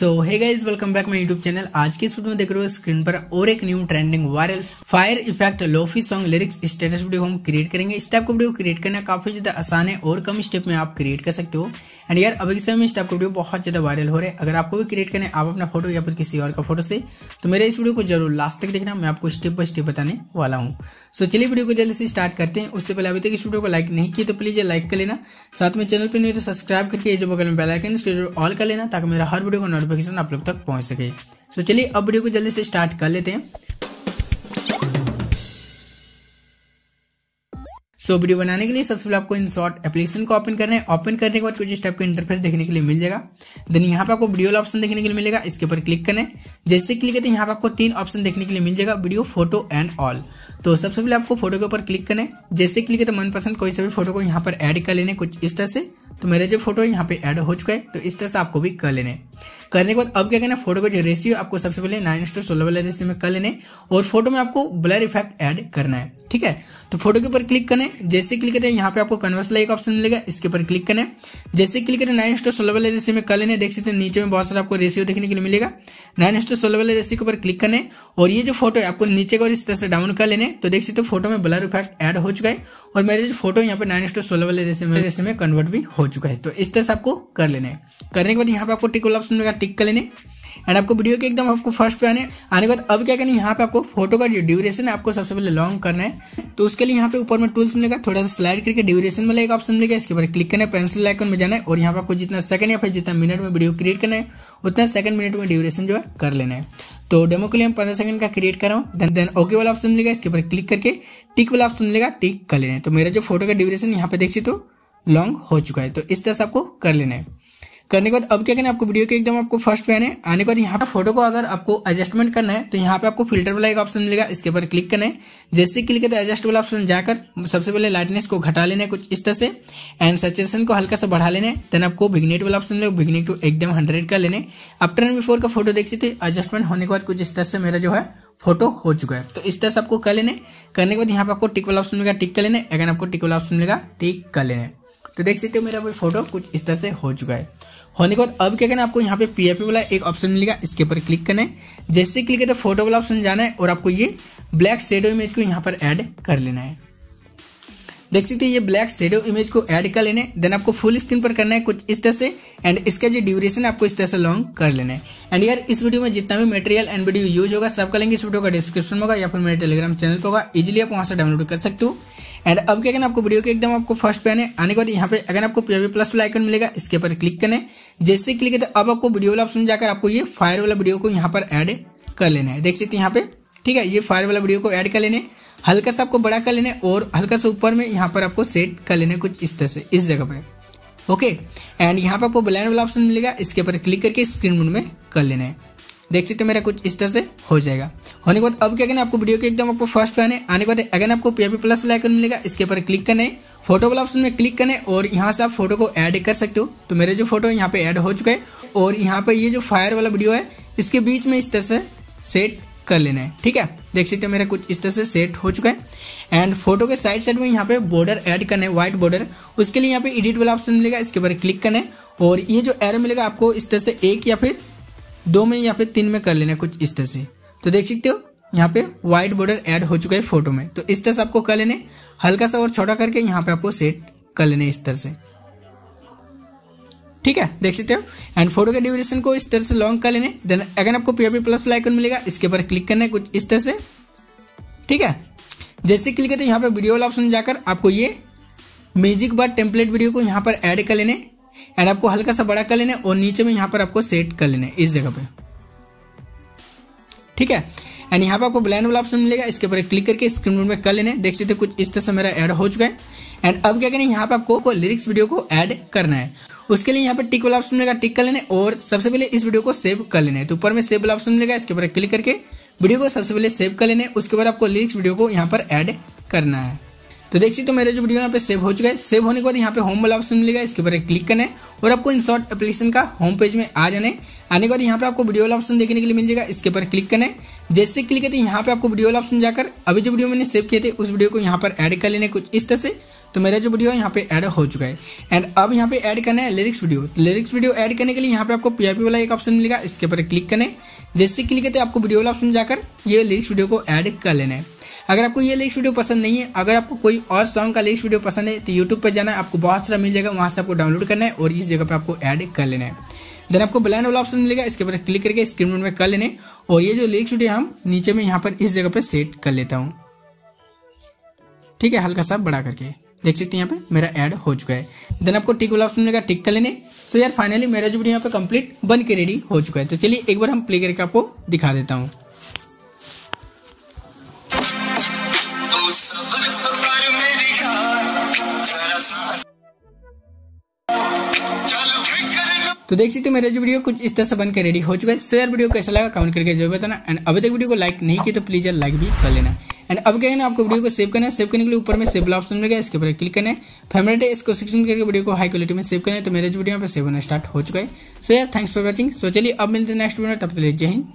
Hey guys welcome back my YouTube channel आज की इस वीडियो में देख रहे हो स्क्रीन पर और एक new trending viral fire effect lofi song lyrics status video हम क्रिएट करेंगे। इस टाइप का वीडियो क्रिएट करना काफ़ी ज़्यादा आसान है और कम स्टेप में आप क्रिएट कर सकते हो। एंड यार, अभी समय में का वीडियो बहुत ज़्यादा वायरल हो रहा है। अगर आपको भी क्रिएट करना है, आप अपना फ़ोटो या फिर किसी और का फ़ोटो से तो मेरे इस वीडियो को ज़रूर लास्ट तक देखना। मैं आपको स्टेप बाय स्टेप बताने वाला हूँ। सो चलिए वीडियो को जल्दी से स्टार्ट करते हैं। उससे पहले अभी तक इस वीडियो को लाइक नहीं किया तो प्लीज़ ये लाइक कर लेना। साथ में चैनल पर नहीं तो सब्सक्राइब करके जो बगल में बेलाइकन ऑल कर लेना, ताकि मेरा हर वीडियो का नोटिफिकेशन आप लोग तक पहुँच सके। सो चलिए अब वीडियो को जल्दी से स्टार्ट कर लेते हैं। सो वीडियो बनाने के लिए सबसे पहले आपको इन शॉर्ट एप्लीकेशन को ओपन करना है। ओपन करने के बाद कुछ इस टाइप का इंटरफेस देखने के लिए मिल जाएगा। देन यहाँ पर आपको वीडियो ऑप्शन देखने के लिए मिलेगा। इसके ऊपर क्लिक करना है। जैसे क्लिक करते हैं यहाँ पर आपको तीन ऑप्शन देखने के लिए मिल जाएगा। वीडियो फ़ोटो एंड ऑल तो सबसे पहले आपको फ़ोटो के ऊपर क्लिक करें जैसे क्लिक करते मनपसंद कोई सा भी फ़ोटो को यहाँ पर एड कर लेने कुछ इस तरह से। तो मेरा जो फ़ोटो है, यहाँ पे ऐड हो चुका है तो इस तरह से आपको भी कर लेने करने के बाद अब क्या करना फ़ोटो का जो रेशियो आपको सबसे पहले नाइन टू सोलह वाले रेशियो में कर लेने और फ़ोटो में आपको ब्लर इफ़ेक्ट ऐड करना है, ठीक है? तो फ़ोटो के ऊपर क्लिक करना है, जैसे क्लिक करें यहाँ पे आपको कन्वर्स एक ऑप्शन मिलेगा, इसके ऊपर क्लिक करना है। जैसे क्लिक करें नाइन टू सोलह वाले रेशियो में कर लेने देख सकते हैं, नीचे में बहुत सारा आपको रेशियो देखने के लिए मिलेगा। नाइन टू सोलह वाले रेशियो के ऊपर क्लिक करने और ये जो फ़ोटो है, आपको नीचे को इस तरह से डाउन कर लेने तो देख सकते हो फ़ोटो में ब्लर इफ़ेक्ट ऐड हो चुका है, और मेरे जो फ़ोटो यहाँ पे नाइन टू सोलह वाले रेशियो में कन्वर्ट भी हो चुका है। तो इस तरह से आपको कर लेना है। करने के बाद यहाँ पे आपको टिक वाला ऑप्शन मिलेगा टिक कर लेने। एंड आपको वीडियो के एकदम आपको फ़र्स्ट पे आने। आने के बाद अब क्या करना है, यहाँ पे आपको फ़ोटो का जो ड्यूरेशन है, आपको सबसे पहले लॉन्ग करना है। तो उसके लिए यहाँ पे ऊपर में टूल्स मिलेगा, थोड़ा सा स्लाइड करके ड्यूरेशन वाला एक ऑप्शन मिलेगा। इसके ऊपर क्लिक करना है पेंसिल आइकन में जाना है। और यहाँ पे आपको जितना सेकंड या फिर जितना मिनट में वीडियो क्रिएट करना है, उतना सेकंड मिनट में ड्यूरेशन जो है कर लेना है। तो डेमो के लिए हम पंद्रह सेकंड का क्रिएट कर रहा हूँ। देन देन ओके वाला ऑप्शन मिलेगा। इसके ऊपर क्लिक करके टिक वाला ऑप्शन मिलेगा टिक कर लेना है। तो मेरा जो फ़ोटो का ड्यूरेशन यहाँ पे देख सकते हो लॉन्ग हो चुका है। तो इस तरह से आपको कर लेना है। करने के बाद अब क्या करना है, आपको वीडियो के एकदम आपको फ़र्स्ट पे आने आने के बाद यहाँ पर फ़ोटो को अगर आपको एडजस्टमेंट करना है तो यहाँ पे आपको फ़िल्टर वाला एक ऑप्शन मिलेगा, इसके ऊपर क्लिक करना है। जैसे क्लिक करते एडजस्ट वाला ऑप्शन जाकर सबसे पहले लाइटनेस को घटा लेना है कुछ इस तरह से एंड सेचुएशन को हल्का सा बढ़ा लेना है। देन आपको बिगनेट वाला ऑप्शन मिलेगा बिगनेट को एकदम हंड्रेड कर लेने आफ्टर एंड बिफोर का फ़ोटो देख सकते एडजस्टमेंट होने के बाद कुछ इस तरह से मेरा जो है फ़ोटो हो चुका है। तो इस तरह से आपको कर लेने करने के बाद यहाँ पर आपको टिक वाला ऑप्शन मिलेगा टिक कर लेने अगर आपको टिक वाला ऑप्शन मिलेगा टिक कर लेने तो देख सकते हो मेरा फ़ोटो कुछ इस तरह से हो चुका है। होने के बाद अब क्या करना है, आपको यहाँ पे पीएपी वाला एक ऑप्शन मिलेगा, इसके ऊपर क्लिक करना है। जैसे क्लिक करते फ़ोटो वाला ऑप्शन जाना है और आपको ये ब्लैक शेडो इमेज को यहाँ पर ऐड कर लेना है। देख सकते हैं, ये ब्लैक शेडो इमेज को ऐड कर लेना है। देन आपको फुल स्क्रीन पर करना है कुछ इस तरह से। एंड इसका जो ड्यूरेशन आपको इस तरह से लॉन्ग कर लेना है। एंड यार, इस वीडियो में जितना भी मटेरियल एंड वीडियो यूज़ होगा, सब करेंगे इस वीडियो का डिस्क्रिप्शन होगा या फिर मेरे टेलीग्राम चैनल पर होगा। इजिली आप वहाँ से डाउनलोड कर सकते हो। एंड अब क्या करना आपको वीडियो के एकदम आपको फ़र्स्ट पे आने आने के बाद यहाँ पे अगर आपको पी प्लस वाला आइकन मिलेगा, इसके ऊपर क्लिक करना है। जैसे क्लिक करते अब आपको वीडियो वाला ऑप्शन जाकर आपको ये फायर वाला वीडियो को यहाँ पर ऐड कर लेना है। देख सकते हैं यहाँ पे, ठीक है? ये फायर वाला वीडियो को ऐड कर लेने। हल्का सा आपको बड़ा कर लेना और हल्का सा ऊपर में यहाँ पर आपको सेट कर लेना कुछ इस तरह से, इस जगह पे। ओके एंड यहाँ पर आपको ब्लैंड वाला ऑप्शन मिलेगा, इसके ऊपर क्लिक करके स्क्रीन मोड में कर लेना है। देख सकते हो मेरा कुछ इस तरह से हो जाएगा। होने के बाद अब क्या करना आपको वीडियो के एकदम आपको फ़र्स्ट पे आने आने के बाद अगर आपको पी प्लस वाला मिलेगा, इसके ऊपर क्लिक करना फ़ोटो वाला ऑप्शन में क्लिक करने और यहाँ से आप फ़ोटो को ऐड कर सकते हो। तो मेरे जो फ़ोटो यहाँ पे ऐड हो चुका है। और यहाँ पे ये जो फायर वाला वीडियो है, इसके बीच में इस तरह से सेट कर लेना है। ठीक है? देख सकते हो मेरा कुछ इस तरह से सेट हो चुका है। एंड फ़ोटो के साइड साइड में यहाँ पे बॉर्डर ऐड करना है व्हाइट बॉर्डर उसके लिए यहाँ पे एडिट वाला ऑप्शन मिलेगा, इसके ऊपर क्लिक करना और ये जो एरो मिलेगा, आपको इस तरह से एक या फिर दो में या फिर तीन में कर लेना कुछ इस तरह से। तो देख सकते हो, यहाँ पे व्हाइट बॉर्डर ऐड हो चुका है फ़ोटो में। तो इस तरह से आपको कर लेने हल्का सा और छोटा करके यहाँ पे आपको सेट कर लेने इस तरह से। ठीक है, देख सकते हो? एंड फ़ोटो के ड्यूरेशन को इस तरह से लॉन्ग कर लेने देन अगर आपको पीओपी प्लस आइकन मिलेगा, इसके ऊपर क्लिक करना है कुछ इस तरह से। ठीक है? जैसे क्लिक करते हैं यहाँ पे वीडियो वाला ऑप्शन जाकर आपको ये म्यूज़िक बार टेम्पलेट वीडियो को यहाँ पर ऐड कर लेने एंड आपको हल्का सा बड़ा कर लेना है और नीचे में यहाँ पर आपको सेट कर लेना है इस जगह पे। ठीक है? एंड यहाँ पर आपको ब्लैंड वाला ऑप्शन मिलेगा, इसके ऊपर क्लिक करके स्क्रीन में कर लेने देख सकते कुछ इस तरह से मेरा ऐड हो चुका है। एंड अब क्या करें, यहाँ पे आपको को लिरिक्स वीडियो को ऐड करना है। उसके लिए यहाँ पे टिक वाला ऑप्शन मिलेगा टिक कर लेने और सबसे पहले इस वीडियो को सेव कर लेना है। तो ऊपर में सेव वाला ऑप्शन मिलेगा, इसके ऊपर क्लिक करके वीडियो को सबसे पहले सेव कर लेने उसके बाद आपको लिरिक्स वीडियो को यहाँ पर ऐड करना है। तो देख सकते हो मेरा जो वीडियो यहाँ पे सेव हो चुका है। सेव होने के बाद यहाँ पे होम वाला ऑप्शन मिलेगा, इसके ऊपर क्लिक करना है और आपको इन शॉर्ट एप्लीकेशन का होम पेज में आ जाने आने के बाद यहाँ पे आपको वीडियो वाला ऑप्शन देखने के लिए मिल जाएगा, इसके ऊपर क्लिक करना है। जैसे क्लिक करते हैं यहाँ पे आपको वीडियो वाला ऑप्शन जाकर अभी जो वीडियो मैंने सेव किए थे, उस वीडियो को यहाँ पर ऐड कर लेने कुछ इस तरह से। तो मेरा जो वीडियो है, यहाँ पे ऐड हो चुका है। एंड अब यहाँ पे ऐड करना है लिरिक्स वीडियो तो लिरिक्स वीडियो ऐड करने के लिए यहाँ पे आपको पीआईपी वाला एक ऑप्शन मिलेगा, इसके ऊपर क्लिक करने जैसे क्लिक करते आपको वीडियो वाला ऑप्शन जाकर ये लिरिक्स वीडियो को ऐड कर लेना है। अगर आपको ये लिरिक्स वीडियो पसंद नहीं है, अगर आपको कोई और सॉन्ग का लिरिक्स वीडियो पसंद है तो यूट्यूब पर जाना है, आपको बहुत सारा मिल जाएगा, वहाँ से आपको डाउनलोड करना है और इस जगह पर आपको ऐड कर लेना है। देन आपको ब्लैंड वाला ऑप्शन मिलेगा, इसके ऊपर क्लिक करके स्क्रीन में कर लेने और ये जो लिरिक्स वीडियो हम नीचे में यहाँ पर इस जगह पर सेट कर लेता हूँ। ठीक है, हल्का सा बड़ा करके। देख सकते हैं यहाँ पे, मेरा ऐड हो चुका है। देन आपको टिक वाला ऑप्शन मिलेगा टिक कर लेने। सो यार फाइनली मेरा जो वीडियो यहाँ पे कंप्लीट बन के रेडी हो चुका है। तो चलिए एक बार हम प्ले करके आपको दिखा देता हूँ। तो देख सकते हो मेरा जो वीडियो कुछ इस तरह से बनकर रेडी हो चुका है। सो यार, वीडियो कैसा लगा कमेंट करके ज़रूर बताना। एंड अभी तक वीडियो को लाइक नहीं किया तो प्लीज़ यार लाइक भी कर लेना। एंड अब क्या है ना, आपको वीडियो को सेव करना है। सेव करने के लिए ऊपर में सेव ऑप्शन मिलेगा, इसके ऊपर क्लिक करना है। फेमरेट है, इसको सेक्शन करके वीडियो को हाई क्वालिटी में सेव करना है। तो मेरे जो वीडियो यहाँ पर सेव होना स्टार्ट हो चुका है। सो यार थैंक्स फॉर वॉचिंग सो चलिए, अब मिलते हैं नेक्स्ट वीडियो तब तक जय हिंद।